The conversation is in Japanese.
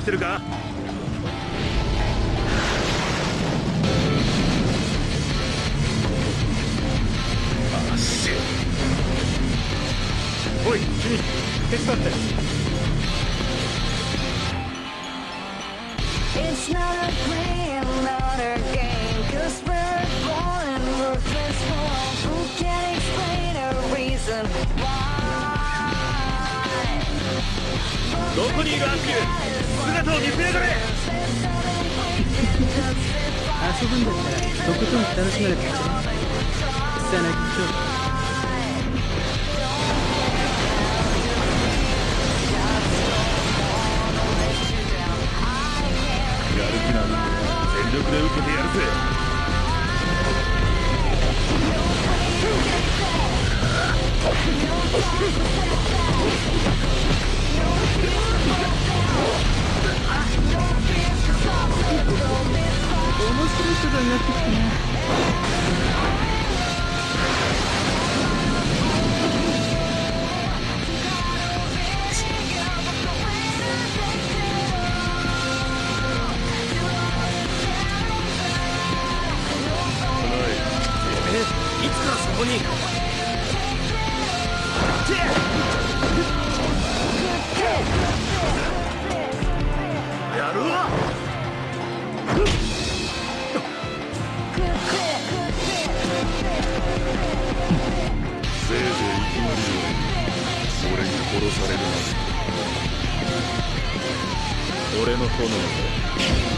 ってるかあしおい君手伝って It's not a play, not a game. Cause we're born in ruthless form. Who can explain a reason why? どこにいるアンピル姿を見せやがれ遊ぶんだったらとことん楽しまれてちゃ草薙京やる気なら全力で受けてやるぜ。速度になってきたねいつからそこに？殺されるな。俺の炎で